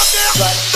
But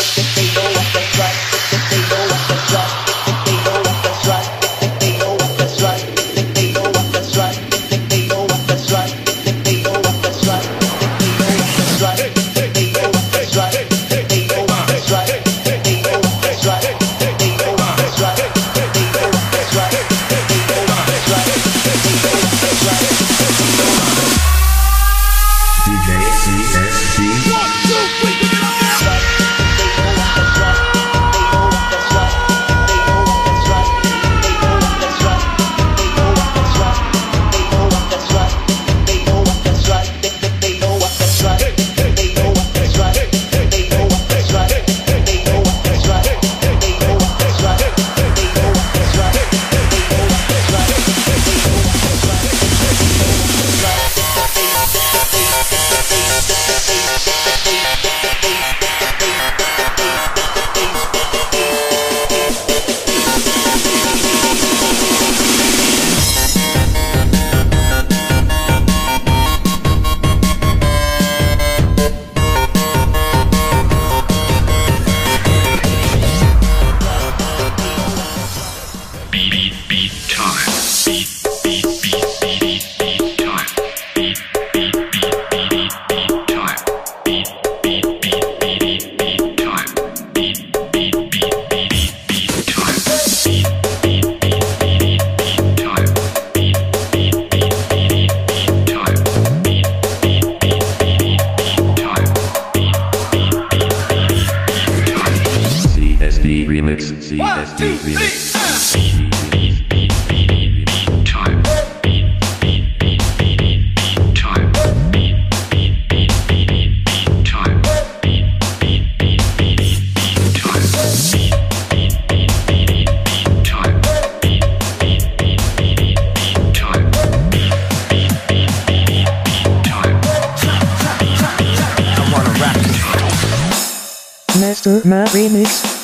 CSD remix. CSD One, two, remix. Three, Matt Remix.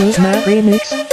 Dozma Remix.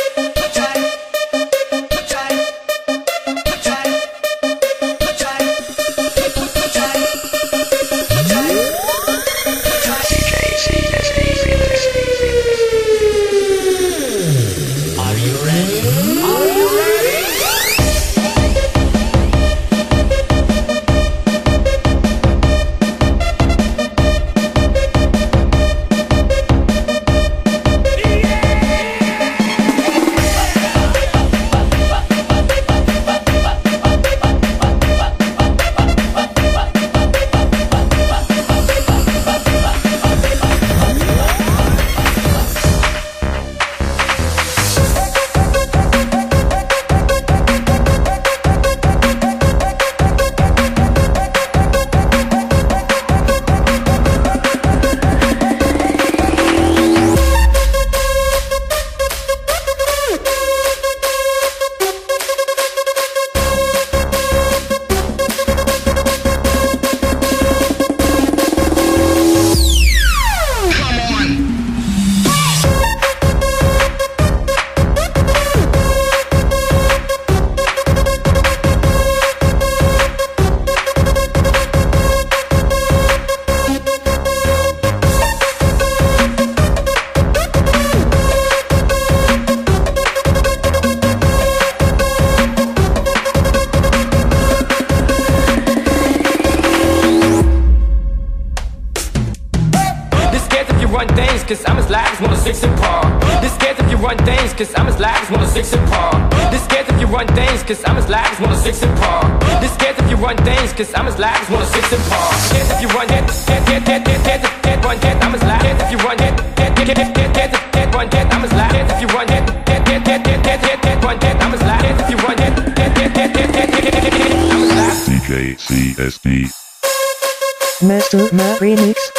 Six and par. This scared if you run things, cause I'm as loud as one. Six and par. This scared if you run things, cause I'm as loud as one. Six and par. This scared if you run things, cause I'm as loud as one. Six and par. Scared if you run that, that, that, that, that, that, that, run that, I'm as loud. Scared if you run that, that, that, that, that, that, that, run that, I'm as loud. Scared if you run that, that, that, that, that, that, that, that, run that, I'm as loud. Scared if you run that, that, that, that, that, that, that, that, that, that, CKCSD. Master Matt Remix.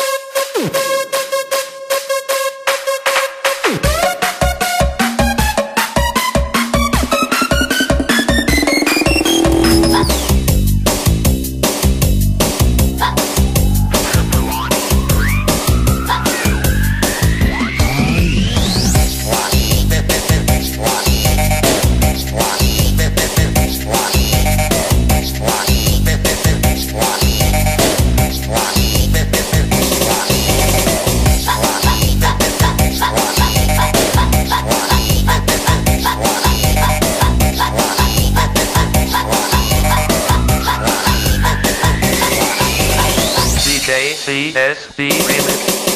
CSB Remix.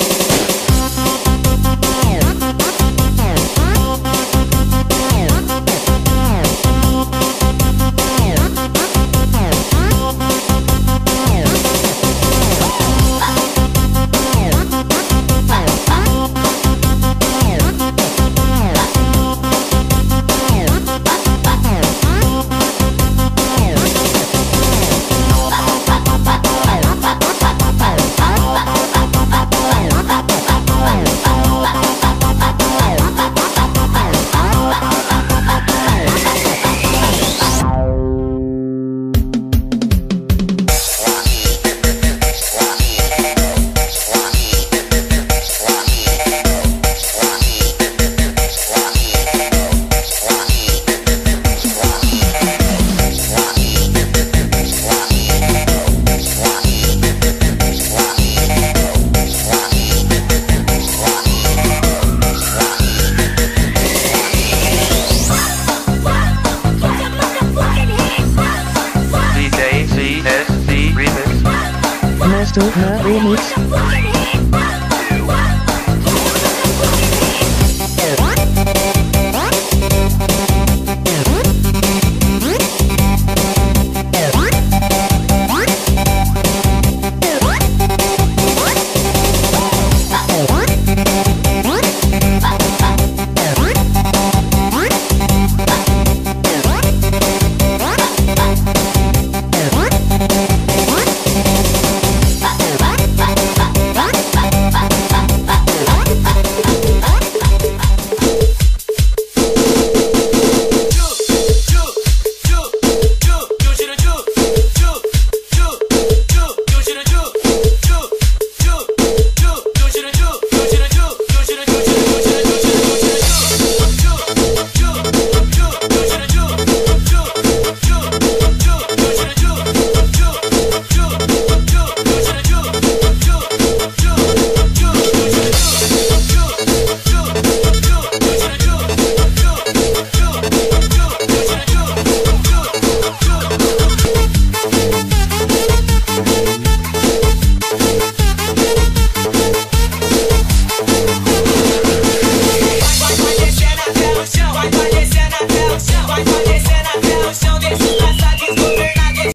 Master Matt Remix.